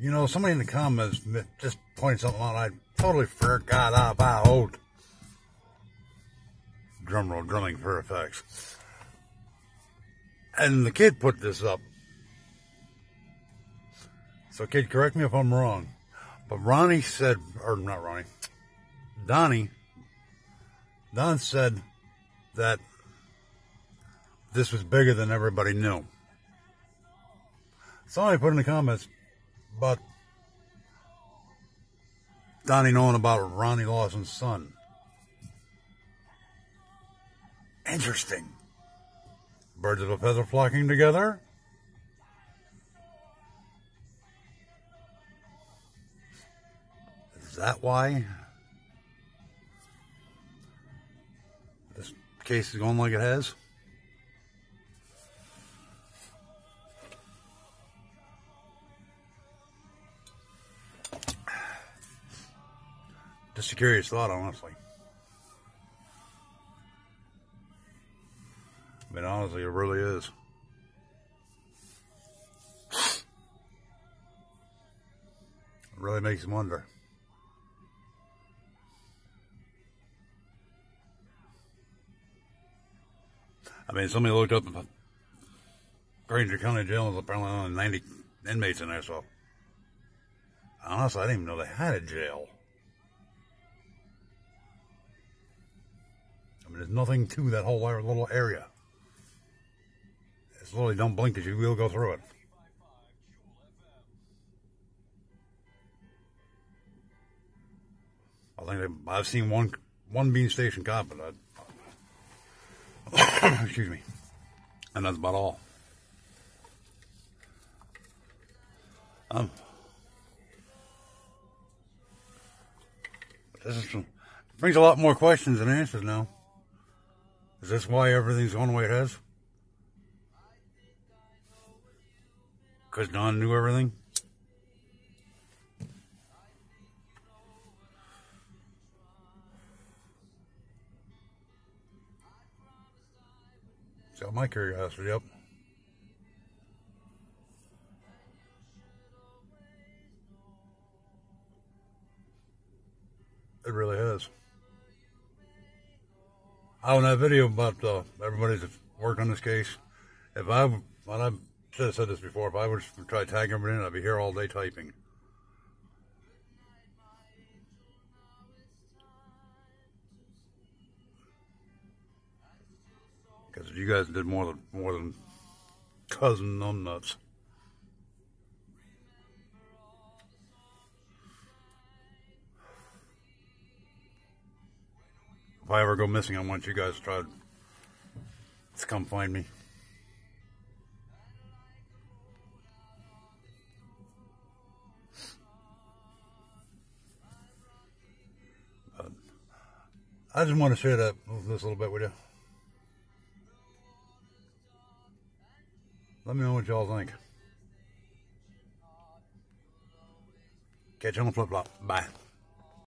You know, somebody in the comments just pointed something out I totally forgot about. Old drumroll drumming for effects. And the kid put this up. So, kid, correct me if I'm wrong. But Ronnie said, or not Ronnie, Donnie, Don said that this was bigger than everybody knew. Somebody put in the comments, but Donnie knowing about Ronnie Lawson's son. Interesting. Birds of a feather flocking together. Is that why this case is going like it has? Just a curious thought, honestly. I mean, honestly, it really is. It really makes you wonder. I mean, somebody looked up Grainger County Jail is apparently only 90 inmates in there, so honestly, I didn't even know they had a jail. Mean, there's nothing to that whole little area. It's literally don't blink as you will go through it. I think I've seen one one bean station cop, but I, excuse me, and that's about all. Um, this is brings a lot more questions than answers now. Is this why everything's going the way it has? Because Don knew everything? Got my curiosity up. It really has. Oh, that video about uh, everybody that's worked on this case, if I, and I should have said this before, if I was would try tagging everybody in, I'd be here all day typing. Because you guys did more than more than cousin numbnuts. If I ever go missing, I want you guys to try to come find me. But I just want to share that this little bit with you. Let me know what y'all think. Catch you on the flip flop. Bye.